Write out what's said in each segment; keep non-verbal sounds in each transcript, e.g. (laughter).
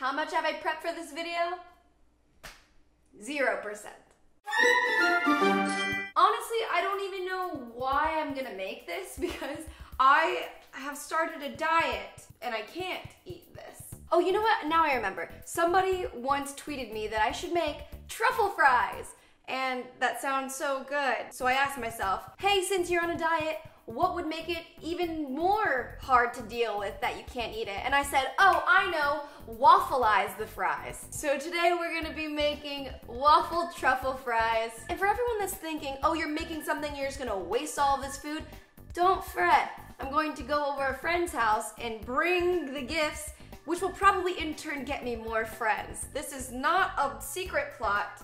How much have I prepped for this video? Zero percent. Honestly, I don't even know why I'm gonna make this (laughs) because I have started a diet and I can't eat this. Oh, you know what? Now I remember. Somebody once tweeted me that I should make truffle fries. And that sounds so good. So I asked myself, hey, since you're on a diet, what would make it even more hard to deal with that you can't eat it? And I said, oh, I know, waffleize the fries. So today we're gonna be making waffle truffle fries. And for everyone that's thinking, oh, you're making something, you're just gonna waste all this food, don't fret. I'm going to go over a friend's house and bring the gifts, which will probably in turn get me more friends. This is not a secret plot,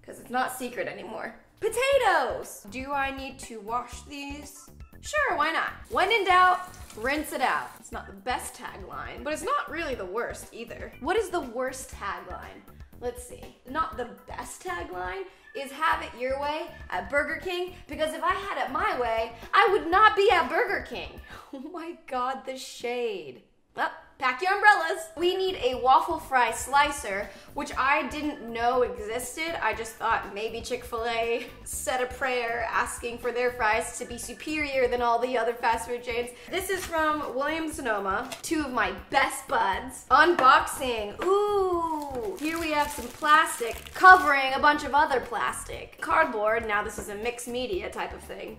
because it's not secret anymore. Potatoes! Do I need to wash these? Sure, why not? When in doubt, rinse it out. It's not the best tagline, but it's not really the worst either. What is the worst tagline? Let's see. Not the best tagline is have it your way at Burger King because if I had it my way, I would not be at Burger King. (laughs) Oh my god, the shade. Well, pack your umbrellas. We need a waffle fry slicer, which I didn't know existed. I just thought maybe Chick-fil-A said a prayer asking for their fries to be superior than all the other fast food chains. This is from Williams Sonoma, two of my best buds. Unboxing, ooh. Here we have some plastic covering a bunch of other plastic. Cardboard, now this is a mixed media type of thing.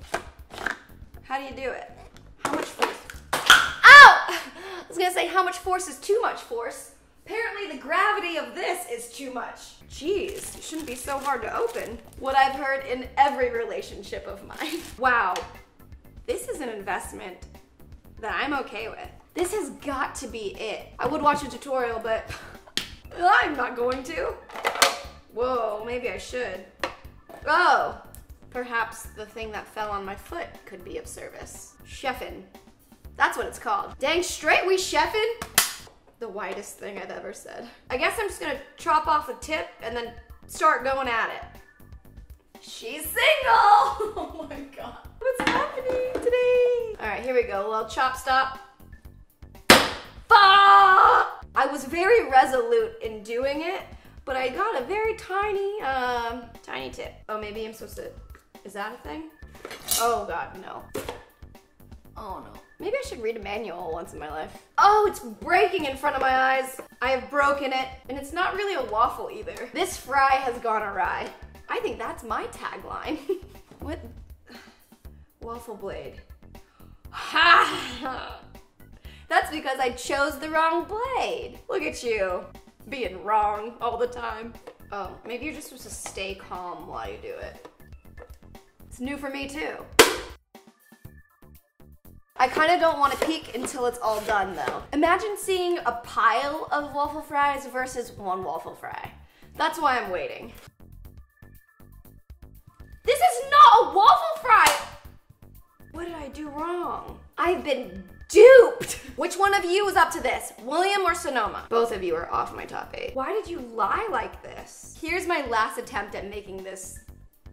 How do you do it? How much force? Was gonna say how much force is too much force. Apparently the gravity of this is too much. Jeez, it shouldn't be so hard to open. What I've heard in every relationship of mine. (laughs) Wow, this is an investment that I'm okay with. This has got to be it. I would watch a tutorial, but (laughs) I'm not going to. Whoa, maybe I should. Oh, perhaps the thing that fell on my foot could be of service. Chefin. That's what it's called. Dang straight we chefin'. The whitest thing I've ever said. I guess I'm just gonna chop off the tip and then start going at it. She's single! (laughs) Oh my god. What's happening today? All right, here we go. Little chop stop. Fuck! I was very resolute in doing it, but I got a very tiny, um, tiny tip. Oh, maybe I'm supposed to, is that a thing? Oh god, no. Oh no. Maybe I should read a manual once in my life. Oh, it's breaking in front of my eyes. I have broken it, and it's not really a waffle either. This fry has gone awry. I think that's my tagline. (laughs) what? (sighs) Waffle blade. Ha! (laughs) That's because I chose the wrong blade. Look at you, being wrong all the time. Oh, maybe you're just supposed to stay calm while you do it. It's new for me too. I kind of don't want to peek until it's all done though. Imagine seeing a pile of waffle fries versus one waffle fry. That's why I'm waiting. This is not a waffle fry! What did I do wrong? I've been duped! Which one of you was up to this? William or Sonoma? Both of you are off my top eight. Why did you lie like this? Here's my last attempt at making this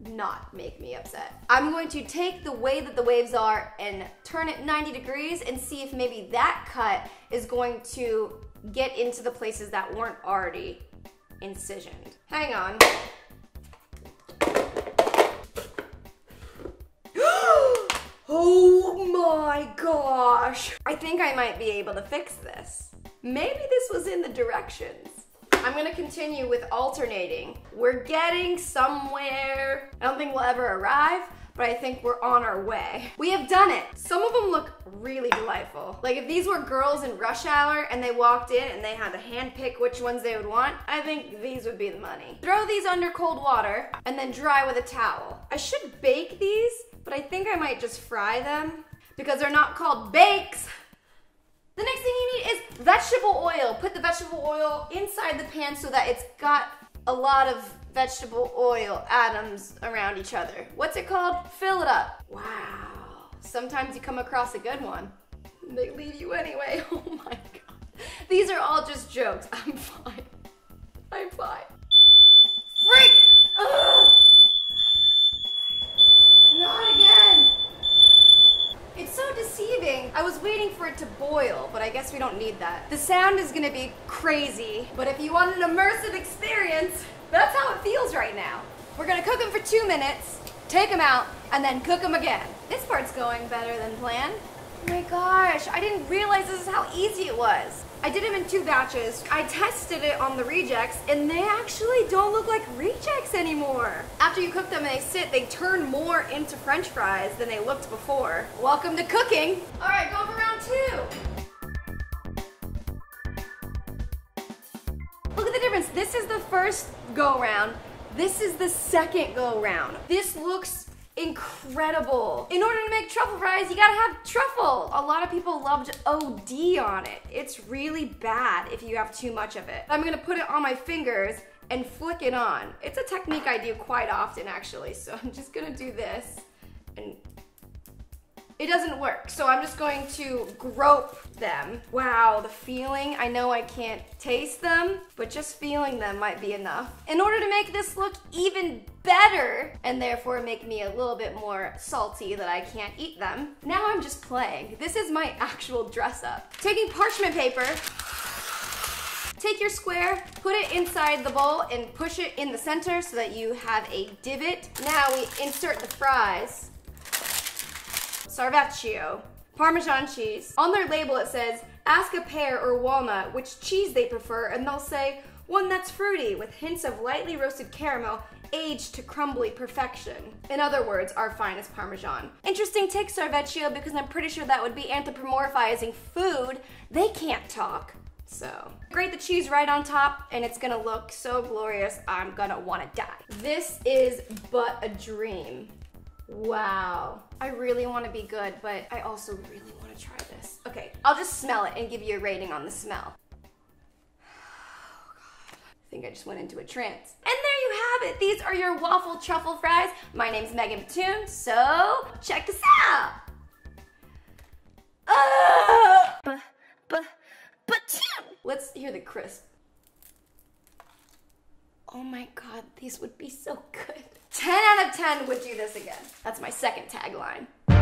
not make me upset. I'm going to take the way that the waves are and turn it 90 degrees and see if maybe that cut is going to get into the places that weren't already incisioned. Hang on. (gasps) oh my gosh. I think I might be able to fix this. Maybe this was in the directions. I'm gonna continue with alternating. We're getting somewhere. I don't think we'll ever arrive, but I think we're on our way. We have done it. Some of them look really delightful. Like if these were girls in rush hour and they walked in and they had to hand pick which ones they would want, I think these would be the money. Throw these under cold water and then dry with a towel. I should bake these, but I think I might just fry them because they're not called bakes. The next thing you need is vegetable oil. Put the vegetable oil inside the pan so that it's got a lot of vegetable oil atoms around each other. What's it called? Fill it up. Wow. Sometimes you come across a good one. They lead you anyway. (laughs) Oh my god. These are all just jokes. (laughs) I'm fine. I'm fine. Freak! Not again! It's so deceiving. I was waiting for it to boil, I guess we don't need that. The sound is gonna be crazy. But if you want an immersive experience, that's how it feels right now. We're gonna cook them for two minutes, take them out, and then cook them again. This part's going better than planned. Oh my gosh, I didn't realize this is how easy it was. I did them in two batches. I tested it on the rejects and they actually don't look like rejects anymore. After you cook them and they sit, they turn more into french fries than they looked before. Welcome to cooking. All right, go for round This is the first go round. This is the second go round. This looks incredible. In order to make truffle fries, you gotta have truffle. A lot of people loved OD on it. It's really bad if you have too much of it. I'm gonna put it on my fingers and flick it on. It's a technique I do quite often actually, so (laughs) I'm just gonna do this and it doesn't work. So I'm just going to grope them. Wow, the feeling. I know I can't taste them, but just feeling them might be enough. In order to make this look even better, and therefore make me a little bit more salty that I can't eat them, now I'm just playing. This is my actual dress up. Taking parchment paper, Take your square, put it inside the bowl, and push it in the center so that you have a divot. Now we insert the fries. Sarvecchio, Parmesan cheese. On their label it says, ask a pear or walnut which cheese they prefer, and they'll say, one that's fruity with hints of lightly roasted caramel aged to crumbly perfection. In other words, our finest Parmesan. Interesting take, Sarvecchio, because I'm pretty sure that would be anthropomorphizing food. They can't talk. So, grate the cheese right on top and it's gonna look so glorious, I'm gonna wanna die. This is but a dream. Wow. I really want to be good, but I also really want to try this. Okay, I'll just smell it and give you a rating on the smell. (sighs) Oh I think I just went into a trance. And there you have it. These are your waffle truffle fries. My name's Megan Batoon, so check this out. Uh, Let's hear the crisp. Oh my god, these would be so good. 10 out of 10 would do this again. That's my second tagline.